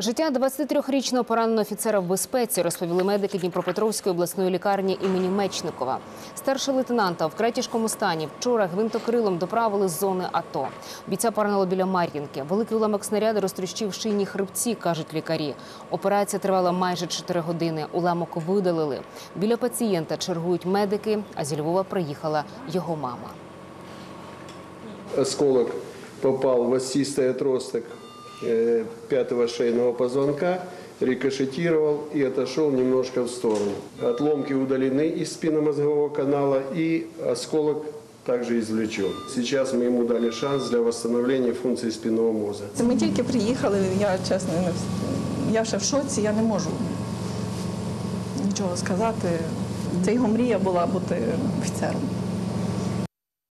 Життя 23-річного пораненого офіцера в безпеці розповіли медики Дніпропетровської обласної лікарні імені Мечникова. Старший лейтенанта в вкрай тяжкому стані вчора гвинтокрилом доправили з зони АТО. Бійця поранило біля Мар'їнки. Великий уламок снаряду розтрощив шийні хребці, кажуть лікарі. Операція тривала майже 4 години. Уламок видалили. Біля пацієнта чергують медики, а зі Львова приїхала його мама. осколок попал в остистый отросток пятого шейного позвонка, рикошетировал и отошел немножко в сторону. Отломки удалены из спинномозгового канала и осколок также извлечен. Сейчас мы ему дали шанс для восстановления функции спинного мозга. Це ми тільки приїхали, я чесно, я ще в шоці, я не можу нічого сказати. Це його мрія була бути офіцером.